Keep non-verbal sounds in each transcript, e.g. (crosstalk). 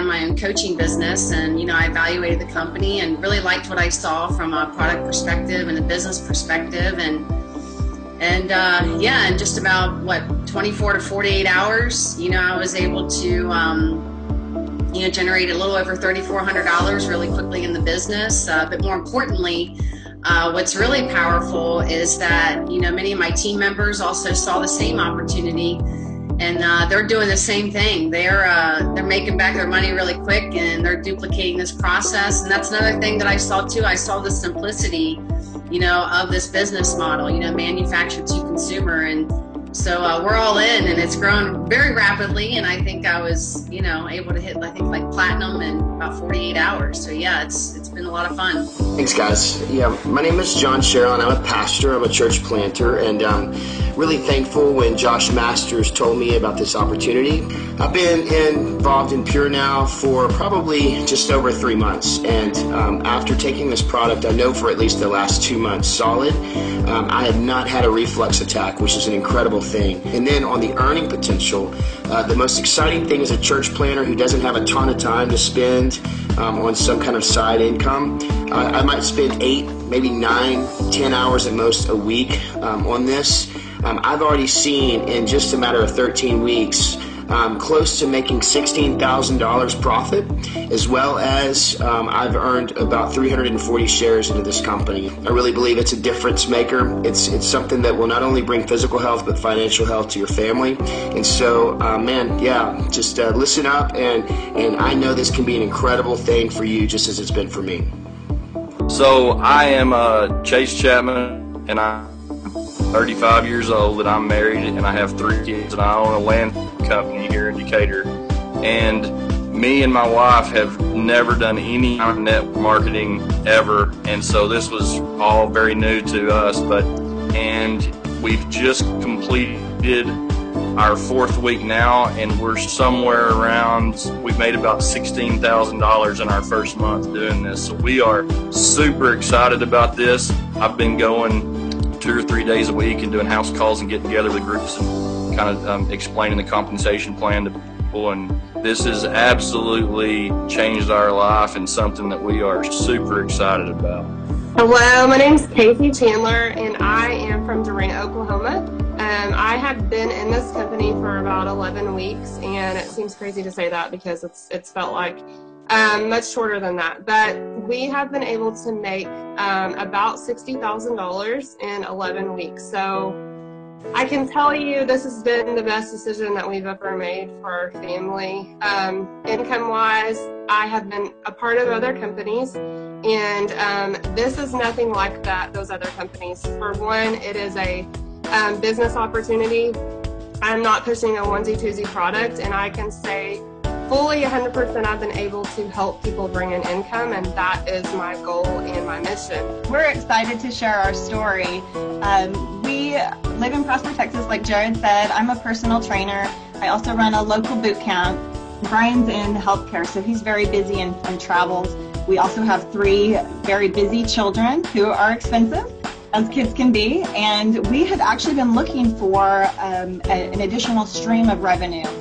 run my own coaching business, and you know, I evaluated the company and really liked what I saw from a product perspective and a business perspective, and and uh, yeah, in just about what 24 to 48 hours, you know, I was able to. Um, you know, generate a little over $3,400 really quickly in the business. Uh, but more importantly, uh, what's really powerful is that you know many of my team members also saw the same opportunity, and uh, they're doing the same thing. They're uh, they're making back their money really quick, and they're duplicating this process. And that's another thing that I saw too. I saw the simplicity, you know, of this business model. You know, manufactured to consumer, and so uh, we're all in, and it's grown very rapidly. And I think I was, you know, able to hit I think like platinum in about 48 hours. So yeah, it's it's been a lot of fun. Thanks, guys. Yeah, my name is John Sherrill, I'm a pastor. I'm a church planter, and um, really thankful when Josh Masters told me about this opportunity. I've been involved in Pure now for probably just over three months, and um, after taking this product, I know for at least the last two months solid, um, I have not had a reflux attack, which is an incredible thing. And then on the earning potential, uh, the most exciting thing as a church planner who doesn't have a ton of time to spend um, on some kind of side income, uh, I might spend eight, maybe nine, ten hours at most a week um, on this. Um, I've already seen in just a matter of 13 weeks um, close to making $16,000 profit, as well as um, I've earned about 340 shares into this company. I really believe it's a difference maker. It's it's something that will not only bring physical health but financial health to your family. And so, uh, man, yeah, just uh, listen up, and and I know this can be an incredible thing for you, just as it's been for me. So I am uh, Chase Chapman, and I'm 35 years old, and I'm married, and I have three kids, and I own a land company here in Decatur. And me and my wife have never done any net marketing ever, and so this was all very new to us. But and we've just completed our fourth week now, and we're somewhere around. We've made about sixteen thousand dollars in our first month doing this, so we are super excited about this. I've been going two or three days a week and doing house calls and getting together with groups and kind of um, explaining the compensation plan to people. And this has absolutely changed our life and something that we are super excited about. Hello, my name is Casey Chandler, and I am from Durant, Oklahoma. Um, I have been in this company for about 11 weeks, and it seems crazy to say that because it's it's felt like um, much shorter than that. But we have been able to make um, about $60,000 in 11 weeks. So I can tell you this has been the best decision that we've ever made for our family. Um, income wise, I have been a part of other companies, and um, this is nothing like that, those other companies. For one, it is a um, business opportunity. I'm not pushing a onesie twosie product, and I can say fully 100% I've been able to help people bring in income, and that is my goal and my mission. We're excited to share our story. Um, we live in Prosper, Texas, like Jared said. I'm a personal trainer. I also run a local boot camp. Brian's in healthcare, so he's very busy and, and travels. We also have three very busy children who are expensive as kids can be, and we had actually been looking for um, a, an additional stream of revenue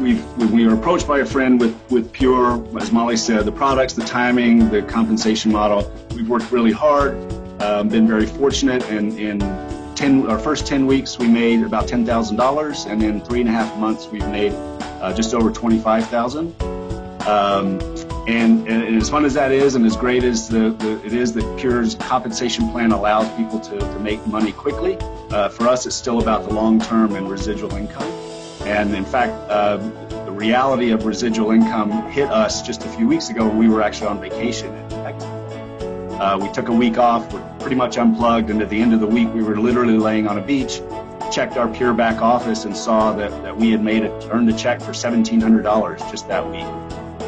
we've, we were approached by a friend with, with Pure, as Molly said, the products, the timing, the compensation model. We've worked really hard, um, been very fortunate, and in 10, our first 10 weeks we made about $10,000, and in three and a half months we've made uh, just over 25,000. Um, and, and, as fun as that is, and as great as the, the, it is that Pure's compensation plan allows people to, to make money quickly, uh, for us it's still about the long term and residual income. And in fact, uh, the reality of residual income hit us just a few weeks ago when we were actually on vacation in Texas. Uh, we took a week off, we're pretty much unplugged, and at the end of the week, we were literally laying on a beach, checked our Pure back office, and saw that, that we had made it, earned a check for $1,700 just that week,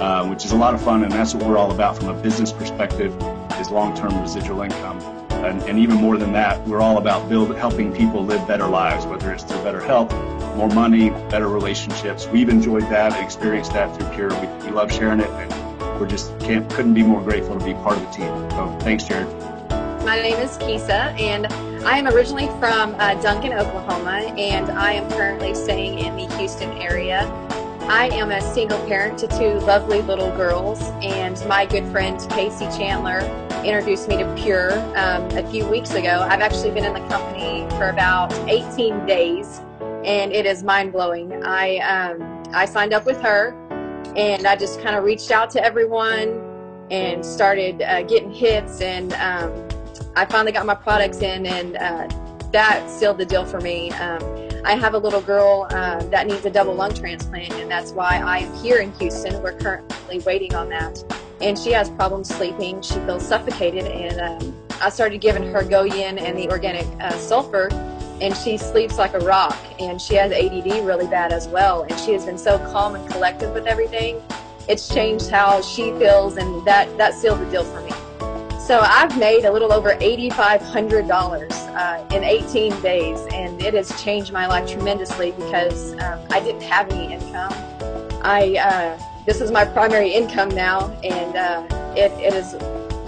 uh, which is a lot of fun, and that's what we're all about from a business perspective, is long-term residual income. And, and even more than that, we're all about build, helping people live better lives, whether it's through better health, more money, better relationships. We've enjoyed that, and experienced that through Pure. We, we love sharing it, and we're just can't couldn't be more grateful to be part of the team. So thanks, Jared. My name is Kisa, and I am originally from uh, Duncan, Oklahoma, and I am currently staying in the Houston area. I am a single parent to two lovely little girls, and my good friend Casey Chandler introduced me to Pure um, a few weeks ago. I've actually been in the company for about 18 days, and it is mind blowing. I um, I signed up with her, and I just kind of reached out to everyone and started uh, getting hits, and um, I finally got my products in, and uh, that sealed the deal for me. Um, I have a little girl uh, that needs a double lung transplant, and that's why I am here in Houston. We're currently waiting on that. And she has problems sleeping. She feels suffocated, and um, I started giving her Goyin and the organic uh, sulfur, and she sleeps like a rock. And she has ADD really bad as well, and she has been so calm and collected with everything. It's changed how she feels, and that, that sealed the deal for me. So I've made a little over $8,500 uh, in 18 days, and it has changed my life tremendously because um, I didn't have any income. I uh, this is my primary income now, and uh, it, it has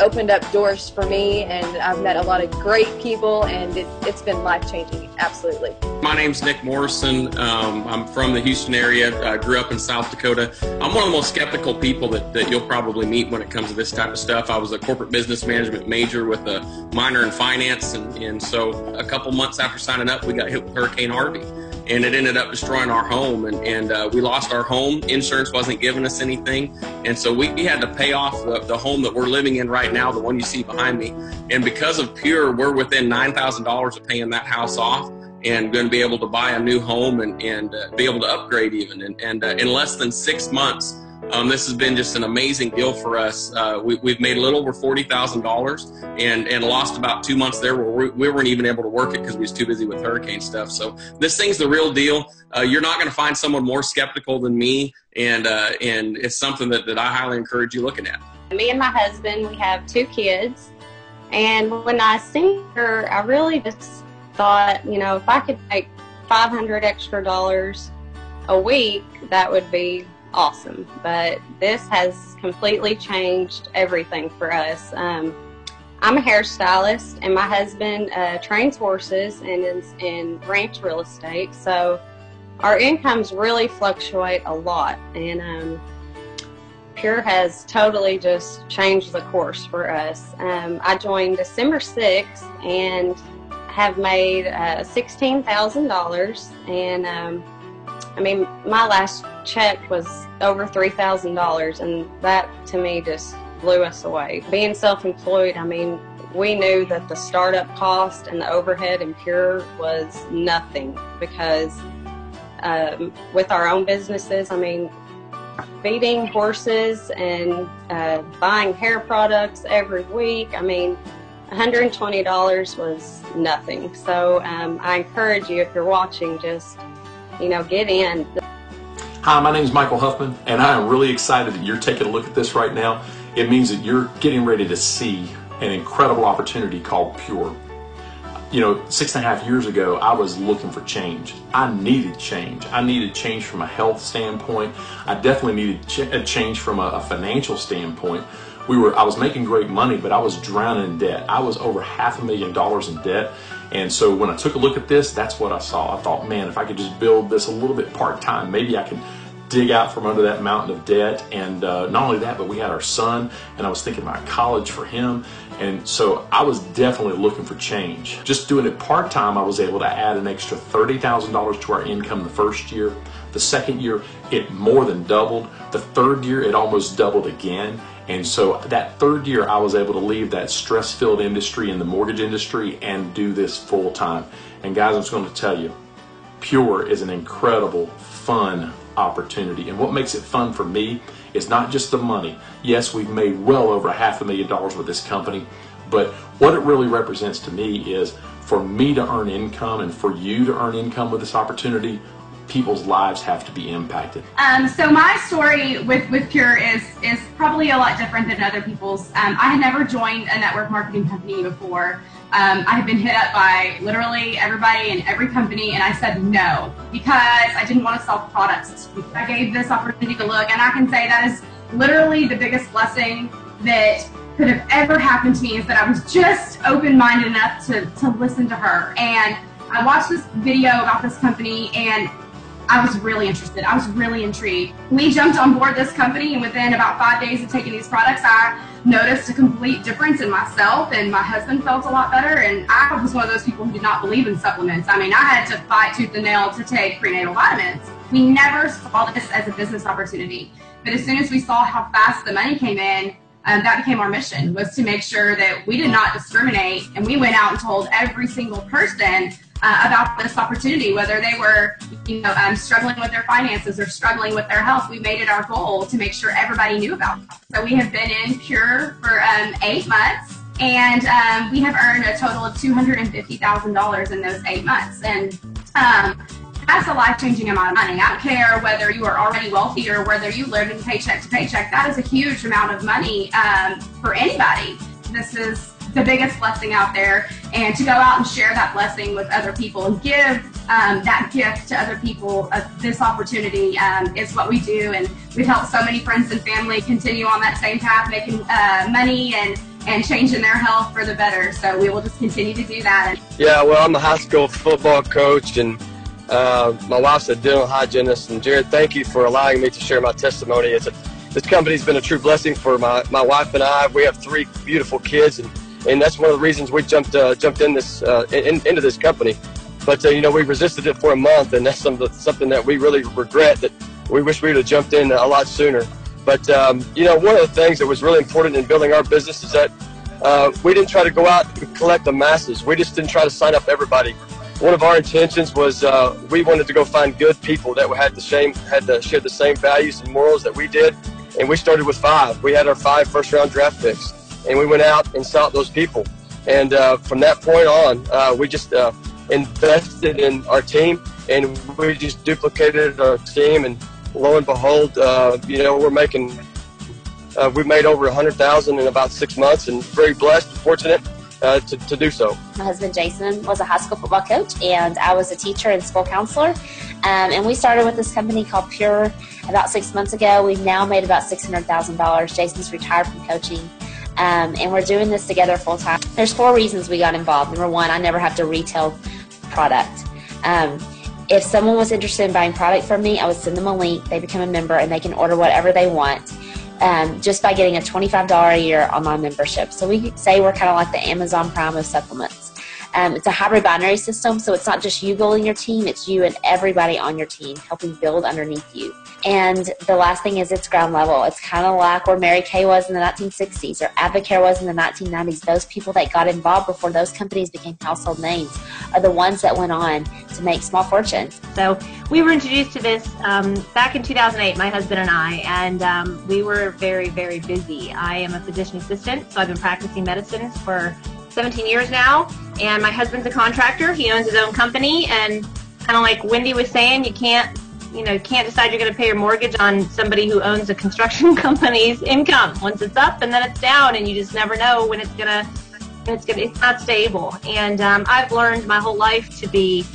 opened up doors for me, and I've met a lot of great people, and it, has been life changing, absolutely. My name's Nick Morrison. Um, I'm from the Houston area. I grew up in South Dakota. I'm one of the most skeptical people that, that you'll probably meet when it comes to this type of stuff. I was a corporate business management major with a minor in finance, and, and so a couple months after signing up, we got hit with Hurricane Harvey and it ended up destroying our home and, and uh, we lost our home. Insurance wasn't giving us anything and so we, we had to pay off the, the, home that we're living in right now the one you see behind me. And because of pure we're within $9000 of paying that house off and going to be able to buy a new home and, and uh, be able to upgrade even and, and uh, in less than six months um, this has been just an amazing deal for us. Uh, we, have made a little over forty thousand dollars, and and lost about two months there where we, we weren't even able to work it because we was too busy with hurricane stuff. So this thing's the real deal. Uh, you're not going to find someone more skeptical than me, and uh, and it's something that, that I highly encourage you looking at. Me and my husband, we have two kids, and when I seen her, I really just thought, you know, if I could make five hundred extra dollars a week, that would be awesome. But this has completely changed everything for us. Um, I'm a hairstylist, and my husband uh, trains horses and is in ranch real estate. So our incomes really fluctuate a lot, and um, Pure has totally just changed the course for us. Um, I joined December 6th and have made uh, $16,000 and um, I mean, my last check was over $3,000, and that to me just blew us away. Being self employed, I mean, we knew that the startup cost and the overhead in Pure was nothing because um, with our own businesses, I mean, feeding horses and uh, buying hair products every week, I mean, $120 was nothing. So um, I encourage you, if you're watching, just you know, get in. Hi, my name is Michael Huffman, and I am really excited that you're taking a look at this right now. It means that you're getting ready to see an incredible opportunity called Pure. You know, six and a half years ago, I was looking for change. I needed change. I needed change from a health standpoint. I definitely needed ch- a change from a, a financial standpoint. We were, I was making great money, but I was drowning in debt. I was over half a million dollars in debt, and so when I took a look at this, that's what I saw. I thought, man, if I could just build this a little bit part time, maybe I can dig out from under that mountain of debt. And uh, not only that, but we had our son, and I was thinking about college for him. And so I was definitely looking for change. Just doing it part time, I was able to add an extra $30,000 to our income the first year. The second year, it more than doubled. The third year, it almost doubled again. And so that third year, I was able to leave that stress filled industry in the mortgage industry and do this full time. And guys, I'm just going to tell you, Pure is an incredible, fun opportunity. And what makes it fun for me is not just the money. Yes, we've made well over half a million dollars with this company, but what it really represents to me is for me to earn income and for you to earn income with this opportunity, people's lives have to be impacted. Um, so my story with, with Pure is is probably a lot different than other people's. Um, I had never joined a network marketing company before. Um, I had been hit up by literally everybody in every company, and I said no because I didn't want to sell products. I gave this opportunity to look, and I can say that is literally the biggest blessing that could have ever happened to me is that I was just open-minded enough to, to listen to her. And I watched this video about this company, and I was really interested. I was really intrigued. We jumped on board this company, and within about five days of taking these products, I noticed a complete difference in myself, and my husband felt a lot better. And I was one of those people who did not believe in supplements. I mean, I had to fight tooth and nail to take prenatal vitamins. We never saw this as a business opportunity. But as soon as we saw how fast the money came in, um, that became our mission was to make sure that we did not discriminate and we went out and told every single person uh, about this opportunity whether they were you know um, struggling with their finances or struggling with their health we made it our goal to make sure everybody knew about it so we have been in pure for um, eight months and um, we have earned a total of $250000 in those eight months and um, that's a life changing amount of money. I don't care whether you are already wealthy or whether you live in paycheck to paycheck. That is a huge amount of money um, for anybody. This is the biggest blessing out there. And to go out and share that blessing with other people and give um, that gift to other people of this opportunity um, is what we do. And we've helped so many friends and family continue on that same path, making uh, money and and changing their health for the better. So we will just continue to do that. Yeah, well, I'm a high school football coach and uh, my wife's a dental hygienist, and Jared, thank you for allowing me to share my testimony. It's a, this company's been a true blessing for my, my wife and I. We have three beautiful kids, and, and that's one of the reasons we jumped uh, jumped in this uh, in, into this company. But uh, you know, we resisted it for a month, and that's some, something that we really regret. That we wish we would have jumped in a lot sooner. But um, you know, one of the things that was really important in building our business is that uh, we didn't try to go out and collect the masses. We just didn't try to sign up everybody one of our intentions was uh, we wanted to go find good people that had the same had the share the same values and morals that we did, and we started with five. We had our five first round draft picks, and we went out and sought those people. And uh, from that point on, uh, we just uh, invested in our team, and we just duplicated our team. And lo and behold, uh, you know, we're making uh, we made over hundred thousand in about six months, and very blessed, and fortunate uh, to, to do so. My husband Jason was a high school football coach, and I was a teacher and school counselor. Um, and we started with this company called Pure about six months ago. We've now made about $600,000. Jason's retired from coaching. Um, and we're doing this together full time. There's four reasons we got involved. Number one, I never have to retail product. Um, if someone was interested in buying product from me, I would send them a link. They become a member and they can order whatever they want um, just by getting a $25 a year online membership. So we say we're kind of like the Amazon Prime of supplements. Um, it's a hybrid binary system, so it's not just you building your team, it's you and everybody on your team helping build underneath you. And the last thing is it's ground level. It's kind of like where Mary Kay was in the 1960s or Advocare was in the 1990s. Those people that got involved before those companies became household names are the ones that went on to make small fortunes. So we were introduced to this um, back in 2008, my husband and I, and um, we were very, very busy. I am a physician assistant, so I've been practicing medicine for 17 years now, and my husband's a contractor. He owns his own company, and kind of like Wendy was saying, you can't, you know, can't decide you're going to pay your mortgage on somebody who owns a construction (laughs) company's income. Once it's up, and then it's down, and you just never know when it's gonna, it's gonna, it's not stable. And um, I've learned my whole life to be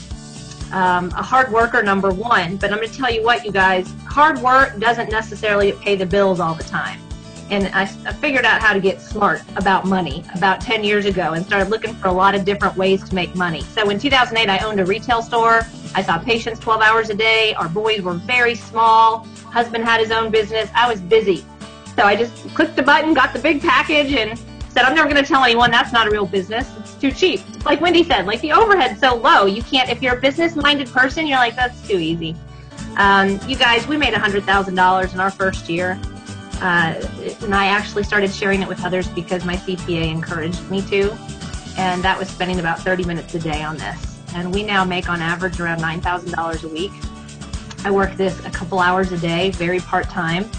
um, a hard worker, number one. But I'm going to tell you what, you guys, hard work doesn't necessarily pay the bills all the time and I, I, figured out how to get smart about money about 10 years ago and started looking for a lot of different ways to make money. So in 2008, I owned a retail store. I saw patients 12 hours a day. Our boys were very small. Husband had his own business. I was busy. So I just clicked the button, got the big package, and said, I'm never going to tell anyone that's not a real business. It's too cheap. Like Wendy said, like the overhead's so low. You can't, if you're a business minded person, you're like, that's too easy. Um, you guys, we made $100,000 in our first year. Uh, and I actually started sharing it with others because my CPA encouraged me to. And that was spending about 30 minutes a day on this. And we now make on average around $9,000 a week. I work this a couple hours a day, very part time.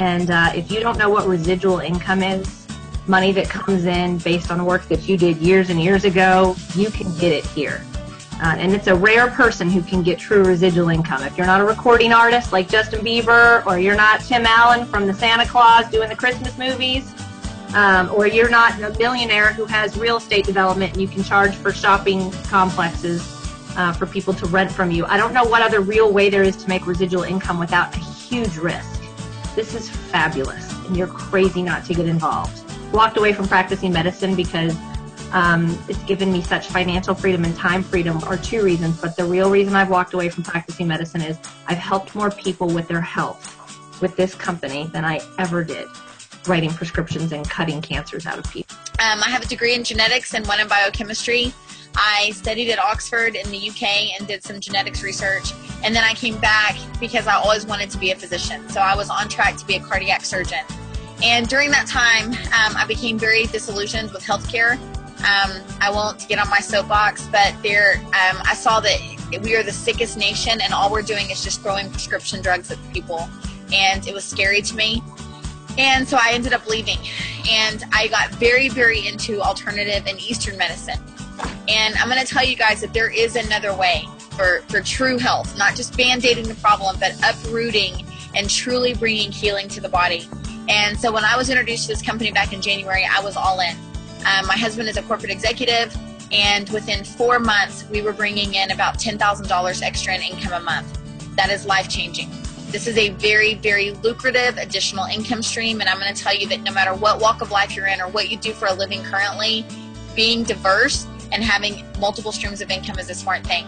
And uh, if you don't know what residual income is, money that comes in based on work that you did years and years ago, you can get it here. Uh, and it's a rare person who can get true residual income. If you're not a recording artist like Justin Bieber, or you're not Tim Allen from the Santa Clause doing the Christmas movies, um, or you're not a millionaire who has real estate development and you can charge for shopping complexes uh, for people to rent from you. I don't know what other real way there is to make residual income without a huge risk. This is fabulous, and you're crazy not to get involved. Walked away from practicing medicine because Um, it's given me such financial freedom and time freedom are two reasons, but the real reason I've walked away from practicing medicine is I've helped more people with their health with this company than I ever did writing prescriptions and cutting cancers out of people. Um, I have a degree in genetics and one in biochemistry. I studied at Oxford in the UK and did some genetics research. And then I came back because I always wanted to be a physician. So I was on track to be a cardiac surgeon. And during that time, um, I became very disillusioned with healthcare. Um, I won't get on my soapbox, but there, um, I saw that we are the sickest nation, and all we're doing is just throwing prescription drugs at people. And it was scary to me. And so I ended up leaving. And I got very, very into alternative and Eastern medicine. And I'm going to tell you guys that there is another way for, for true health, not just band aiding the problem, but uprooting and truly bringing healing to the body. And so when I was introduced to this company back in January, I was all in. Um, my husband is a corporate executive, and within four months, we were bringing in about $10,000 extra in income a month. That is life changing. This is a very, very lucrative additional income stream, and I'm going to tell you that no matter what walk of life you're in or what you do for a living currently, being diverse and having multiple streams of income is a smart thing.